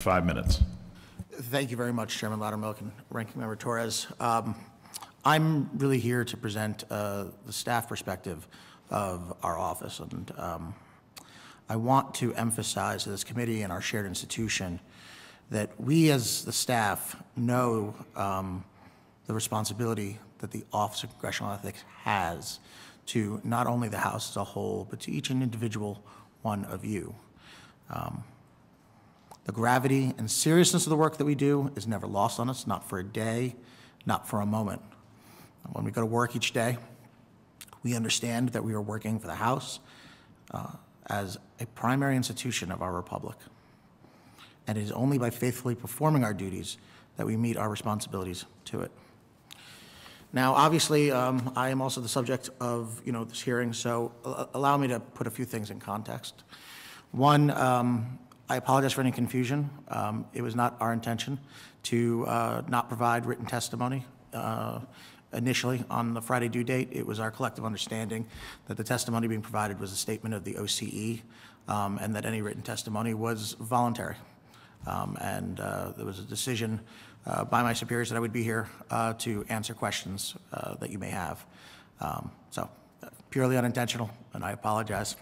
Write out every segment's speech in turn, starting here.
Five minutes. Thank you very much, Chairman Loudermilk and Ranking Member Torres. Um, I'm really here to present uh, the staff perspective of our office, and um, I want to emphasize to this committee and our shared institution that we as the staff know um, the responsibility that the Office of Congressional Ethics has to not only the House as a whole, but to each and individual one of you. Um, The gravity and seriousness of the work that we do is never lost on us, not for a day, not for a moment. When we go to work each day, we understand that we are working for the House uh, as a primary institution of our republic. And it is only by faithfully performing our duties that we meet our responsibilities to it. Now, obviously, um, I am also the subject of, you know, this hearing, so allow me to put a few things in context. One, um, I apologize for any confusion. Um, It was not our intention to uh, not provide written testimony uh, initially on the Friday due date. It was our collective understanding that the testimony being provided was a statement of the OCE, um, and that any written testimony was voluntary. Um, And uh, there was a decision uh, by my superiors that I would be here uh, to answer questions uh, that you may have. Um, So uh, purely unintentional, and I apologize.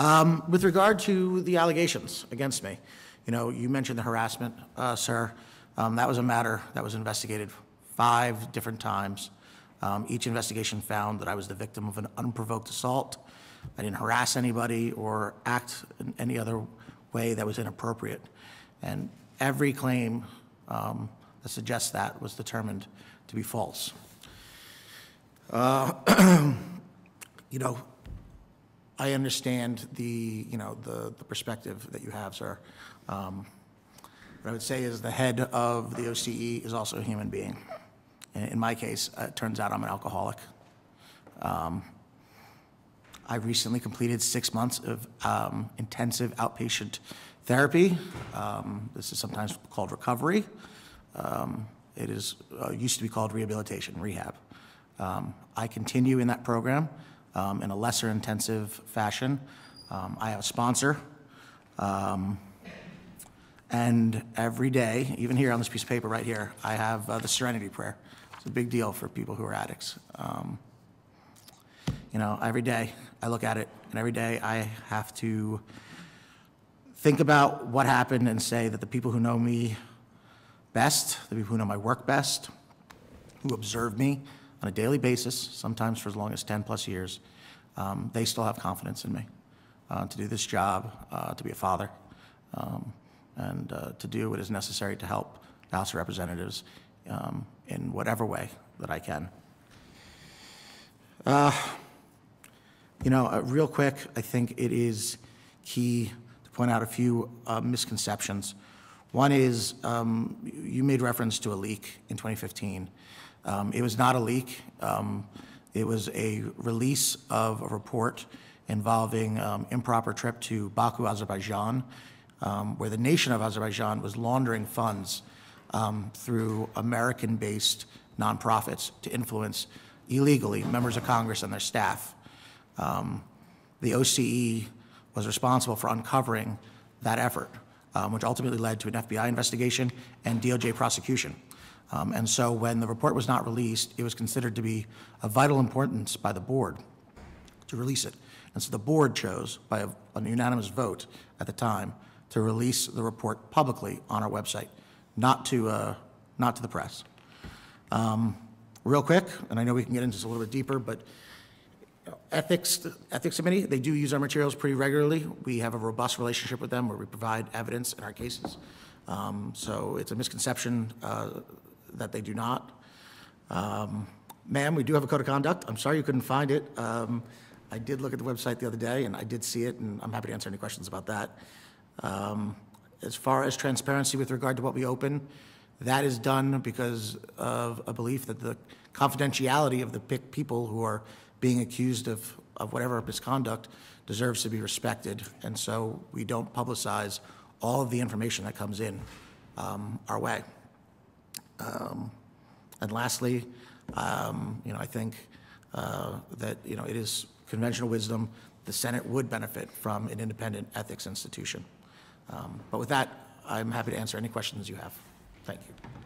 Um, With regard to the allegations against me, you know, you mentioned the harassment, uh, sir. Um, That was a matter that was investigated five different times. Um, Each investigation found that I was the victim of an unprovoked assault. I didn't harass anybody or act in any other way that was inappropriate. And every claim um, that suggests that was determined to be false. Uh, You know, I understand the, you know, the, the perspective that you have, sir. Um, What I would say is the head of the OCE is also a human being. In, in my case, uh, it turns out I'm an alcoholic. Um, I recently completed six months of um, intensive outpatient therapy. Um, This is sometimes called recovery. Um, It is, uh, used to be called rehabilitation, rehab. Um, I continue in that program um, in a lesser intensive fashion. Um, I have a sponsor. um, And every day, even here on this piece of paper right here, I have uh, the Serenity Prayer. It's a big deal for people who are addicts. Um, You know, every day I look at it, and every day I have to think about what happened and say that the people who know me best, the people who know my work best, who observe me on a daily basis, sometimes for as long as 10-plus years, um, they still have confidence in me uh, to do this job, uh, to be a father, um, and uh, to do what is necessary to help the House of Representatives um, in whatever way that I can. You know, uh, real quick, I think it is key to point out a few uh, misconceptions. One is, um, you made reference to a leak in 2015. Um, It was not a leak. Um, It was a release of a report involving um, improper trip to Baku, Azerbaijan, um, where the nation of Azerbaijan was laundering funds um, through American-based nonprofits to influence illegally members of Congress and their staff. The OCE was responsible for uncovering that effort, um, which ultimately led to an FBI investigation and DOJ prosecution. Um, And so when the report was not released, it was considered to be of vital importance by the board to release it. And so the board chose, by a- an unanimous vote at the time, to release the report publicly on our website, not to, uh, not to the press. Um, Real quick, and I know we can get into this a little bit deeper, but Ethics, Ethics Committee, they do use our materials pretty regularly. We have a robust relationship with them where we provide evidence in our cases. Um, So it's a misconception uh, that they do not. Um, Ma'am, we do have a code of conduct. I'm sorry you couldn't find it. Um, I did look at the website the other day, and I did see it, and I'm happy to answer any questions about that. Um, As far as transparency with regard to what we open, that is done because of a belief that the confidentiality of the people who are being accused of, of whatever misconduct deserves to be respected. And so we don't publicize all of the information that comes in um, our way. Um, And lastly, um, you know, I think uh, that, you know, it is conventional wisdom, the Senate would benefit from an independent ethics institution. Um, But with that, I'm happy to answer any questions you have. Thank you.